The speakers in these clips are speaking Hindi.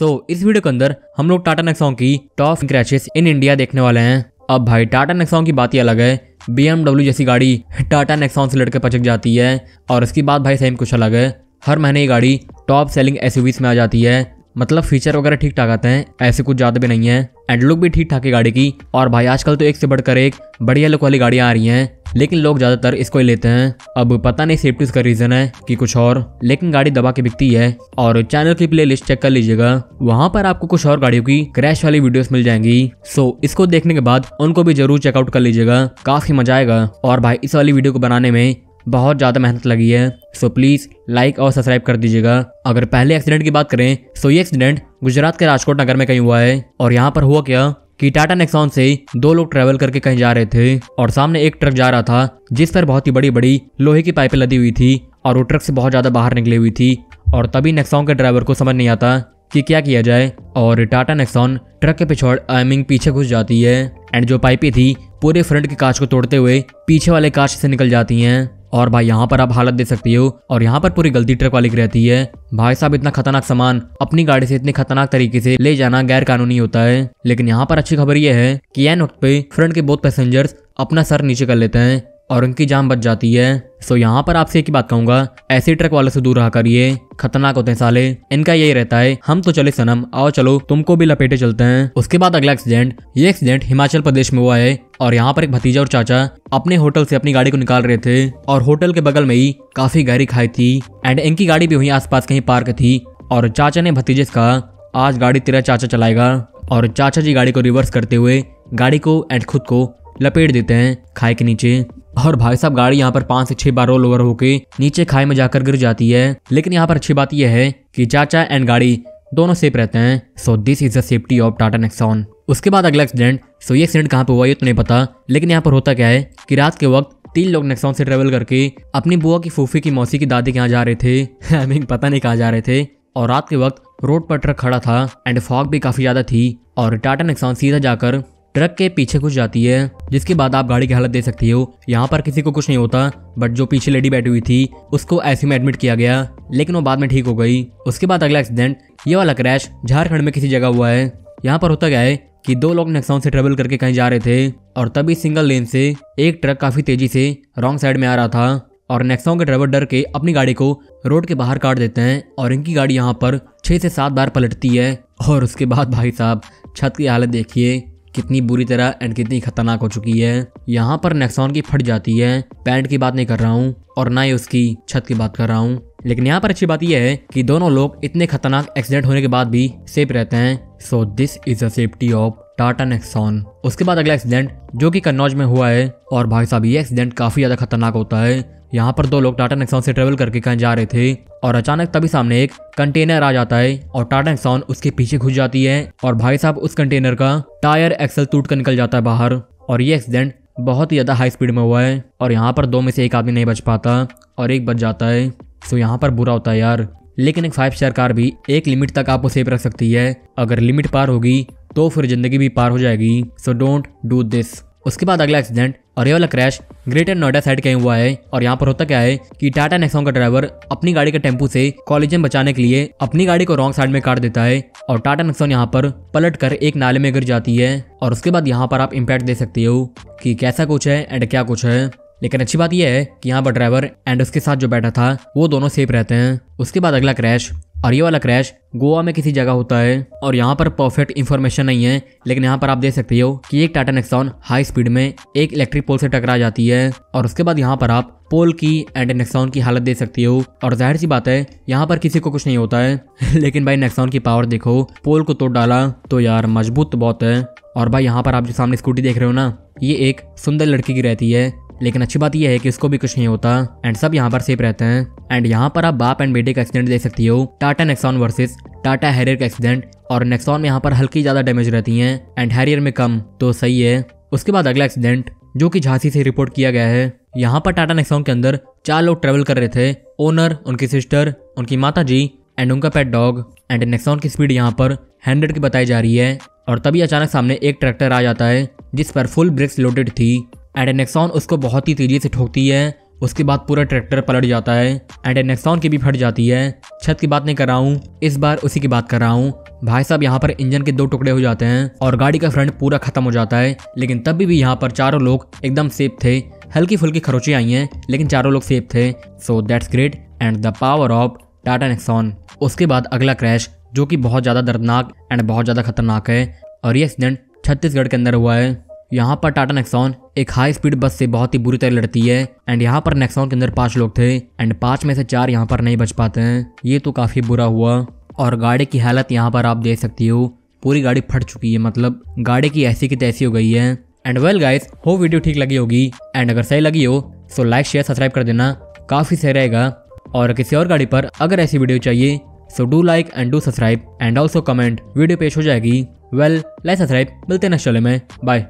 सो so, इस वीडियो के अंदर हम लोग टाटा नेक्सॉन की टॉप क्रैशेस इन इंडिया देखने वाले हैं। अब भाई टाटा नेक्सॉन की बात ही अलग है। बी जैसी गाड़ी टाटा नेक्सॉन से लड़के पचक जाती है और इसकी बात भाई सेम कुछ अलग है। हर महीने ये गाड़ी टॉप सेलिंग एस में आ जाती है। मतलब फीचर वगैरह ठीक ठाक आते हैं ऐसे कुछ ज़्यादा भी नहीं है। एंड लुक भी ठीक ठाक है गाड़ी की। और भाई आजकल तो एक से बढ़कर एक बढ़िया लुक वाली गाड़ियाँ आ रही हैं। लेकिन लोग ज़्यादातर इसको ही लेते हैं। अब पता नहीं सेफ्टी का रीज़न है कि कुछ और, लेकिन गाड़ी दबा के बिकती है। और चैनल की प्ले लिस्ट चेक कर लीजिएगा। वहाँ पर आपको कुछ और गाड़ियों की क्रैश वाली वीडियोस मिल जाएँगी। सो इसको देखने के बाद उनको भी ज़रूर चेकआउट कर लीजिएगा। काफ़ी मज़ा आएगा। और भाई, इस वाली वीडियो को बनाने में बहुत ज़्यादा मेहनत लगी है। सो प्लीज़ लाइक और सब्सक्राइब कर दीजिएगा। अगर पहले एक्सीडेंट की बात करें सो ये एक्सीडेंट गुजरात के राजकोट नगर में कहीं हुआ है। और यहाँ पर हुआ क्या? कि टाटा नेक्सॉन से दो लोग ट्रेवल करके कहीं जा रहे थे और सामने एक ट्रक जा रहा था, जिस पर बहुत ही बड़ी बड़ी लोहे की पाइपें लदी हुई थी और वो ट्रक से बहुत ज़्यादा बाहर निकली हुई थी और तभी नेक्सॉन के ड्राइवर को समझ नहीं आता कि क्या किया जाए और टाटा नेक्सॉन ट्रक के पिछड़ आइमिंग पीछे घुस जाती है एंड जो पाइपें थी, पूरे फ्रंट के कांच को तोड़ते हुए पीछे वाले कांच से निकल जाती हैं। और भाई, यहाँ पर आप हालत दे सकती हो और यहाँ पर पूरी गलती ट्रक वाली की रहती है। भाई साहब, इतना खतरनाक सामान अपनी गाड़ी से इतने खतरनाक तरीके से ले जाना गैर कानूनी होता है। लेकिन यहाँ पर अच्छी खबर यह है कि एन वक्त पे फ्रंट के बहुत पैसेंजर्स अपना सर नीचे कर लेते हैं। और उनकी जान बच जाती है। सो यहाँ पर आपसे एक ही बात कहूँगा। ऐसे ट्रक वालों से दूर रहा करिए। खतरनाक होते हैं साले। इनका यही रहता है, हम तो चले सनम, आओ चलो, तुमको भी लपेटे चलते हैं। उसके बाद अगला एक्सीडेंट ये एक्सीडेंट हिमाचल प्रदेश में हुआ है और यहाँ पर एक भतीजा और चाचा अपने होटल से अपनी गाड़ी को निकाल रहे थे और होटल के बगल में ही काफ़ी गहरी खाई थी एंड इनकी गाड़ी भी वहीं आसपास कहीं पार्क थी और चाचा ने भतीजे से कहा, आज गाड़ी तेरा चाचा चलाएगा। और चाचा जी गाड़ी को रिवर्स करते हुए गाड़ी को एंड खुद को लपेट देते हैं खाई के नीचे। और भाई साहब गाड़ी यहाँ पर पाँच से छह बार रोल ओवर होके नीचे खाई में जाकर गिर जाती है। लेकिन यहाँ पर अच्छी बात यह है कि चाचा एंड गाड़ी दोनों सेफ़ रहते हैं। So this is the safety of Tata Nexon उसके बाद अगला एक्सीडेंट सो ये एक्सीडेंट कहाँ पे हुआ ये तो नहीं पता। लेकिन यहाँ पर होता क्या है कि रात के वक्त तीन लोग नेक्सॉन से ट्रेवल करके अपनी बुआ की फूफी की मौसी की दादी के यहाँ जा रहे थे। आई मीन पता नहीं कहाँ जा रहे थे। और रात के वक्त रोड पर ट्रक खड़ा था एंड फॉग भी काफ़ी ज़्यादा थी। और टाटा नेक्सॉन सीधा जाकर ट्रक के पीछे घुस जाती है, जिसके बाद आप गाड़ी की हालत दे सकती हो। यहाँ पर किसी को कुछ नहीं होता बट जो पीछे लेडी बैठी हुई थी, उसको ऐसे में एडमिट किया गया, लेकिन वो बाद में ठीक हो गई। उसके बाद अगला एक्सीडेंट ये वाला क्रैश झारखंड में किसी जगह हुआ है। यहाँ पर होता क्या है कि दो लोग नेक्सॉन से ट्रेवल करके कहीं जा रहे थे, और तभी सिंगल लेन से एक ट्रक काफ़ी तेज़ी से रॉन्ग साइड में आ रहा था, और नेक्सॉन के ड्राइवर डर के अपनी गाड़ी को रोड के बाहर काट देते हैं, और इनकी गाड़ी यहाँ पर छह से सात बार पलटती है। और उसके बाद भाई साहब, छत की हालत देखिए कितनी बुरी तरह एंड कितनी खतरनाक हो चुकी है। यहाँ पर नेक्सॉन की फट जाती है। पैंट की बात नहीं कर रहा हूँ और ना ही उसकी छत की बात कर रहा हूँ। लेकिन यहाँ पर अच्छी बात यह है कि दोनों लोग इतने खतरनाक एक्सीडेंट होने के बाद भी सेफ़ रहते हैं। So this is the safety of Tata Nexon. उसके बाद अगला एक्सीडेंट जो कि कन्नौज में हुआ है, और भाई साहब, ये एक्सीडेंट काफ़ी ज़्यादा खतरनाक होता है। यहाँ पर दो लोग टाटा नेक्सॉन से ट्रेवल करके कहीं जा रहे थे, और अचानक तभी सामने एक कंटेनर आ जाता है, और टाटा नेक्सॉन उसके पीछे घुस जाती है, और भाई साहब, उस कंटेनर का टायर एक्सल टूट कर निकल जाता है बाहर, और ये एक्सीडेंट बहुत ही ज़्यादा हाई स्पीड में हुआ है, और यहाँ पर दो में से एक आदमी नहीं बच पाता, और एक बच जाता है। सो यहाँ पर बुरा होता है यार। लेकिन एक फाइव स्टार कार भी एक लिमिट तक आपको सेफ़ रख सकती है। अगर लिमिट पार होगी तो फिर ज़िंदगी भी पार हो जाएगी। सो डोंट डू दिस उसके बाद अगला एक्सीडेंट और ये वाला क्रैश ग्रेटर नोएडा साइड कहीं हुआ है, और यहाँ पर होता क्या है कि टाटा नेक्सॉन का ड्राइवर अपनी गाड़ी के टेंपू से कॉलेजन बचाने के लिए अपनी गाड़ी को रॉन्ग साइड में काट देता है, और टाटा नेक्सॉन यहाँ पर पलट कर एक नाले में गिर जाती है, और उसके बाद यहाँ पर आप इम्पैक्ट दे सकते हो कि कैसा कुछ है एंड क्या कुछ है। लेकिन अच्छी बात यह है कि यहाँ पर ड्राइवर एंड उसके साथ जो बैठा था, वो दोनों सेफ़ रहते हैं। उसके बाद अगला क्रैश और ये वाला क्रैश गोवा में किसी जगह होता है। और यहाँ पर परफेक्ट इन्फॉर्मेशन नहीं है, लेकिन यहाँ पर आप देख सकते हो कि एक टाटा नेक्सॉन हाई स्पीड में एक इलेक्ट्रिक पोल से टकरा जाती है। और उसके बाद यहाँ पर आप पोल की एंड नेक्सॉन की हालत देख सकती हो। और ज़ाहिर सी बात है, यहाँ पर किसी को कुछ नहीं होता है। लेकिन भाई नेक्सॉन की पावर देखो पोल को तोड़ डाला तो यार मज़बूत बहुत है। और भाई यहाँ पर आप जो सामने स्कूटी देख रहे हो ना, ये एक सुंदर लड़की की रहती है। लेकिन अच्छी बात यह है कि उसको भी कुछ नहीं होता। एंड सब यहाँ पर सेफ़ रहते हैं। एंड यहाँ पर आप बाप एंड बेटे का एक्सीडेंट देख सकती हो। Tata Nexon versus Tata Harrier का एक्सीडेंट और नेक्सॉन में यहाँ पर हल्की ज़्यादा डैमेज रहती है। एंड हैरियर में कम तो सही है। उसके बाद अगला एक्सीडेंट जो कि झांसी से रिपोर्ट किया गया है। यहाँ पर टाटा नेक्सॉन के अंदर चार लोग ट्रेवल कर रहे थे। ओनर उनकी सिस्टर उनकी माता जी एंड उनका पेट डॉग एंड नेक्सॉन की स्पीड यहाँ पर हंड्रेड की बताई जा रही है। और तभी अचानक सामने एक ट्रैक्टर आ जाता है, जिस पर फुल ब्रेक्स लोडेड थी। एंड नेक्सॉन उसको बहुत ही तेज़ी से ठोकती है। उसके बाद पूरा ट्रैक्टर पलट जाता है। एंड नेक्सॉन की भी फट जाती है। छत की बात नहीं कर रहा हूँ। इस बार उसी की बात कर रहा हूँ। भाई साहब यहाँ पर इंजन के दो टुकड़े हो जाते हैं और गाड़ी का फ्रंट पूरा खत्म हो जाता है। लेकिन तब भी, भी यहाँ पर चारों लोग एकदम सेफ़ थे। हल्की फुल्की खरोची आई हैं लेकिन चारों लोग सेफ़ थे। So that's great and the power of Tata Nexon उसके बाद अगला क्रैश जो कि बहुत ज़्यादा दर्दनाक एंड बहुत ज़्यादा खतरनाक है। और ये एक्सीडेंट छत्तीसगढ़ के अंदर हुआ है। यहाँ पर टाटा नेक्सॉन एक हाई स्पीड बस से बहुत ही बुरी तरह लड़ती है एंड यहाँ पर नेक्सॉन के अंदर पाँच लोग थे एंड पाँच में से चार यहाँ पर नहीं बच पाते हैं। ये तो काफ़ी बुरा हुआ। और गाड़ी की हालत यहाँ पर आप देख सकती हो, पूरी गाड़ी फट चुकी है मतलब गाड़ी की ऐसी की तैसी हो गई है। एंड वेल गाइस हो वीडियो ठीक लगी होगी। एंड अगर सही लगी हो सो लाइक शेयर सब्सक्राइब कर देना। काफ़ी सही रहेगा। और किसी और गाड़ी पर अगर ऐसी वीडियो चाहिए so do like and do subscribe and also comment video पेश हो जाएगी। वेल लाइक सब्सक्राइब मिलते हैं नेक्स्ट चले में। Bye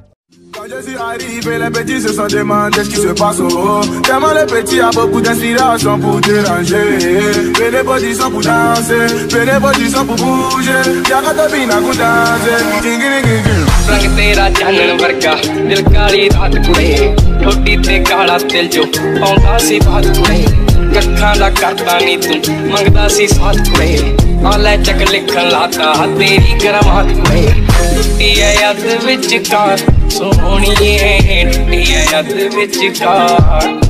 je suis arrivé, les petits se sont demandé ce qui se passe au haut. Tellement les petits a beaucoup d'inspiration pour déranger. Fais des positions pour danser, fais des positions pour bouger. Y'a qu'à te bina pour danser. King, king, king, king. ਰੰਗ ਤੇਰਾ ਚਾਨਣ ਵਰਗਾ ਦਿਲ ਕਾਲੀ ਰਾਤ ਕੁੜੇ ਠੋਡੀ ਤੇ ਕਾਲਾ ਦਿਲ ਜੋ ਪਾਉਂਦਾ ਸੀ ਬਾਤ ਕੁੜੇ ਕੱਖਾਂ ਦਾ ਕਰਦਾ ਨਹੀਂ ਤੂੰ ਮੰਗਦਾ ਸੀ ਸਾਥ ਕੁੜੇ ਆ ਲੈ ਚੱਕ ਲਿਖਣ ਲਾਤਾ ਤੇਰੀ ਗਰਮਾਤ ਕੁੜੇ ਟੁੱਟੀ ਐ ਯਾਦ ਵਿੱਚ ਕਾਰ ਸੋਹਣੀਏ ਇੰਡੀਆ ਯਾਦ ਵਿੱਚ ਕਾਰ